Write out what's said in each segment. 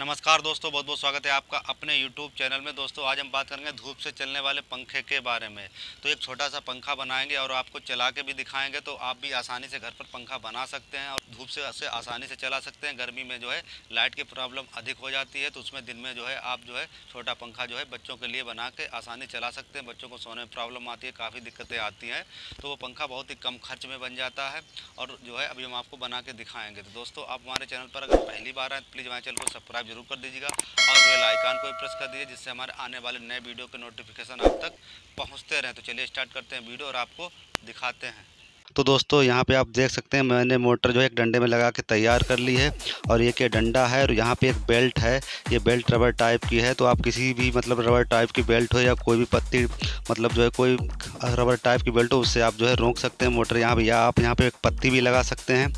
नमस्कार दोस्तों बहुत बहुत स्वागत है आपका अपने YouTube चैनल में। दोस्तों, आज हम बात करेंगे धूप से चलने वाले पंखे के बारे में। तो एक छोटा सा पंखा बनाएँगे और आपको चला के भी दिखाएँगे तो आप भी आसानी से घर पर पंखा बना सकते हैं और धूप से से आसानी से चला सकते हैं। गर्मी में जो है, लाइट की प्रॉब्लम अधिक हो जाती है तो उसमें दिन में जो है, आप जो है, छोटा पंखा जो है, बच्चों के लिए बना के आसानी चला सकते हैं। बच्चों को सोने में प्रॉब्लम आती है, काफ़ी दिक्कतें आती हैं तो वो पंखा बहुत ही कम खर्च में बन जाता है और जो है, अभी हम आपको बना के दिखाएँगे। तो दोस्तों, आप हमारे चैनल पर अगर पहली बार आए तो प्लीज़ हमारे चैनल को सब्सक्राइब ज़रूर कर दीजिएगा और बेल आइकान को भी प्रेस कर दीजिए, जिससे हमारे आने वाले नए वीडियो के नोटिफिकेशन आप तक पहुँचते रहें। तो चलिए स्टार्ट करते हैं वीडियो और आपको दिखाते हैं। तो दोस्तों, यहाँ पे आप देख सकते हैं, मैंने मोटर जो है एक डंडे में लगा के तैयार कर ली है और ये के डंडा है और यहाँ पे एक बेल्ट है। ये बेल्ट रबर टाइप की है तो आप किसी भी मतलब रबर टाइप की बेल्ट हो या कोई भी पत्ती मतलब जो है कोई रबर टाइप की बेल्ट हो, उससे आप जो है रोक सकते हैं मोटर यहाँ पर या आप यहाँ पे एक पत्ती भी लगा सकते हैं।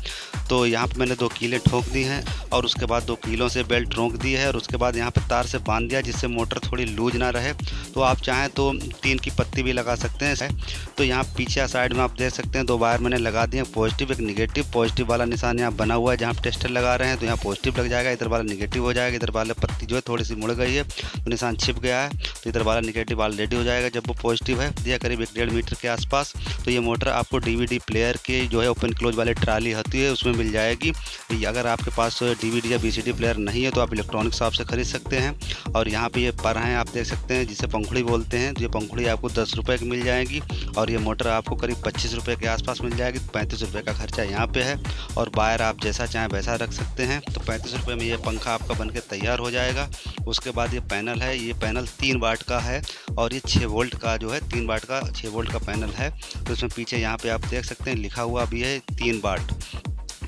तो यहाँ पर मैंने दो कीलें ठोक दी हैं और उसके बाद दो कीलों से बेल्ट रोक दी है और उसके बाद यहाँ पर तार से बाँध दिया जिससे मोटर थोड़ी लूज ना रहे। तो आप चाहें तो तीन की पत्ती भी लगा सकते हैं। तो यहाँ पीछे साइड में आप देख सकते हैं, दो वायर मैंने लगा दिए पॉजिटिव एक निगेटिव, पॉजिटिव वाला निशान यहाँ बना हुआ है जहाँ टेस्टर लगा रहे हैं। तो यहाँ पॉजिटिव लग जाएगा, इधर वाला निगेटिव हो जाएगा, इधर वाले पत्ती जो है थोड़ी सी मुड़ गई है तो निशान छिप गया है। तो इधर वाला निगेटिव वाला रेडी हो जाएगा जब वो पॉजिटिव है। दिया करीब एक डेढ़ मीटर के आसपास तो ये मोटर आपको डीवीडी प्लेयर के जो है ओपन क्लोज वाली ट्राली होती है, उसमें मिल जाएगी। अगर आपके पास डीवीडी या बी प्लेयर नहीं है तो आप इलेक्ट्रॉनिक शॉप से खरीद सकते हैं। और यहाँ पे ये पर हैं, आप देख सकते हैं, जिसे पंखुड़ी बोलते हैं तो ये पंखुड़ी आपको दस रुपये की मिल जाएगी। और ये मोटर आपको करीब पच्चीस रुपये के आसपास मिल जाएगी पैंतीस रुपये का खर्चा यहाँ पे है। और वायर आप जैसा चाहें वैसा रख सकते हैं तो पैंतीस रुपये में ये पंखा आपका बन तैयार हो जाएगा। उसके बाद ये पैनल है, ये पैनल तीन वाट का है, और ये छः वोल्ट का जो है, तीन वाट का छः वोल्ट का पैनल है। तो इसमें पीछे यहाँ पे आप देख सकते हैं, लिखा हुआ भी है, तीन वाट।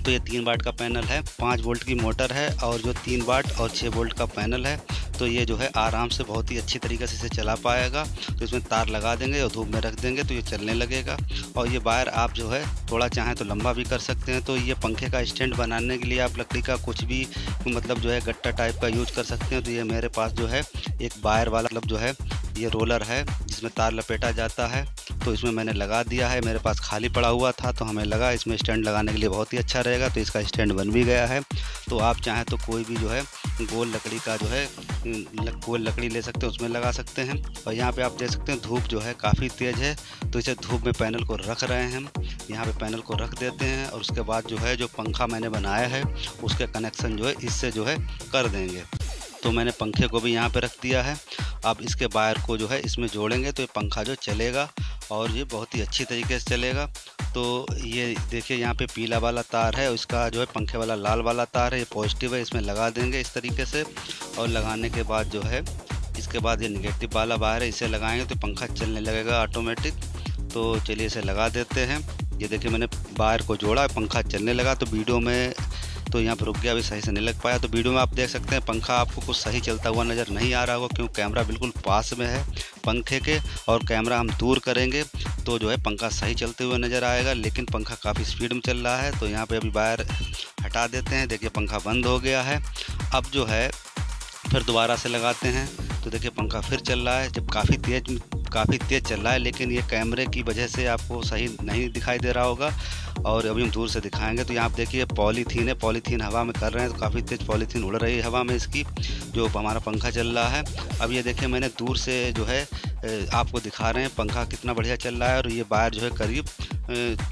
तो ये तीन वाट का पैनल है, पाँच वोल्ट की मोटर है और जो तीन वाट और छः वोल्ट का पैनल है तो ये जो है आराम से बहुत ही अच्छी तरीके से इसे चला पाएगा। तो इसमें तार लगा देंगे और धूप में रख देंगे तो ये चलने लगेगा। और ये वायर आप जो है थोड़ा चाहें तो लंबा भी कर सकते हैं तो ये पंखे का स्टैंड बनाने के लिए आप लकड़ी का कुछ भी मतलब जो है गट्टा टाइप का यूज़ कर सकते हैं। तो ये मेरे पास जो है एक वायर वाला मतलब जो है ये रोलर है, जिसमें तार लपेटा जाता है। तो इसमें मैंने लगा दिया है, मेरे पास खाली पड़ा हुआ था तो हमें लगा इसमें स्टैंड लगाने के लिए बहुत ही अच्छा रहेगा तो इसका स्टैंड बन भी गया है। तो आप चाहें तो कोई भी जो है, गोल लकड़ी का जो है गोल लकड़ी ले सकते हैं, उसमें लगा सकते हैं। और यहाँ पे आप देख सकते हैं, धूप जो है काफ़ी तेज़ है तो इसे धूप में पैनल को रख रहे हैं। यहाँ पे पैनल को रख देते हैं, और उसके बाद जो है, जो पंखा मैंने बनाया है, उसके कनेक्शन जो है, इससे जो है, कर देंगे। तो मैंने पंखे को भी यहाँ पे रख दिया है। अब इसके वायर को जो है, इसमें जोड़ेंगे तो ये पंखा जो चलेगा और ये बहुत ही अच्छी तरीके से चलेगा। तो ये देखिए, यहाँ पे पीला वाला तार है इसका जो है पंखे वाला लाल वाला तार है, ये पॉजिटिव है, इसमें लगा देंगे इस तरीके से। और लगाने के बाद जो है, इसके बाद ये निगेटिव वाला वायर है, इसे लगाएँगे तो पंखा चलने लगेगा ऑटोमेटिक तो चलिए इसे लगा देते हैं। ये देखिए, मैंने वायर को जोड़ा, पंखा चलने लगा तो वीडियो में तो यहाँ पर रुक गया, अभी सही से नहीं लग पाया। तो वीडियो में आप देख सकते हैं, पंखा आपको कुछ सही चलता हुआ नज़र नहीं आ रहा होगा, क्योंकि कैमरा बिल्कुल पास में है। पंखे के और कैमरा हम दूर करेंगे तो जो है पंखा सही चलते हुए नज़र आएगा, लेकिन पंखा काफ़ी स्पीड में चल रहा है तो यहाँ पे अभी वायर हटा देते हैं। देखिए पंखा बंद हो गया है। अब जो है फिर दोबारा से लगाते हैं तो देखिए पंखा फिर चल रहा है, जब काफ़ी तेज़ काफ़ी तेज़ चल रहा है, लेकिन ये कैमरे की वजह से आपको सही नहीं दिखाई दे रहा होगा। और अभी हम दूर से दिखाएँगे तो यहाँ आप देखिए, पॉलीथीन है, पॉलीथीन हवा में कर रहे हैं तो काफ़ी तेज़ पॉलीथीन उड़ रही है हवा में इसकी, जो हमारा पंखा चल रहा है। अब ये देखिए, मैंने दूर से जो है आपको दिखा रहे हैं, पंखा कितना बढ़िया चल रहा है, और ये वायर जो है करीब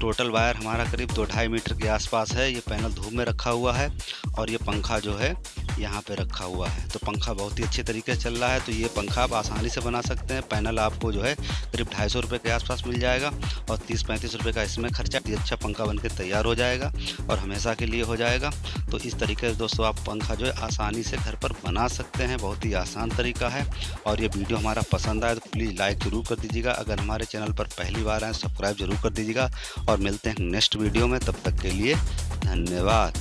टोटल वायर हमारा करीब दो ढाई मीटर के आसपास है। ये पैनल धूप में रखा हुआ है, और ये पंखा जो है यहाँ पे रखा हुआ है। तो पंखा बहुत ही अच्छे तरीके से चल रहा है। तो ये पंखा आप आसानी से बना सकते हैं। पैनल आपको जो है करीब ढाई सौ रुपये के आसपास मिल जाएगा और तीस पैंतीस रुपये का इसमें खर्चा ये अच्छा पंखा बन तैयार हो जाएगा और हमेशा के लिए हो जाएगा। तो इस तरीके से दोस्तों आप पंखा जो है आसानी से घर पर बना सकते हैं। बहुत ही आसान तरीका है और ये वीडियो हमारा पसंद आए तो प्लीज़ लाइक ज़रूर कर दीजिएगा। अगर हमारे चैनल पर पहली बार आए सब्सक्राइब ज़रूर कर दीजिएगा और मिलते हैं नेक्स्ट वीडियो में। तब तक के लिए धन्यवाद।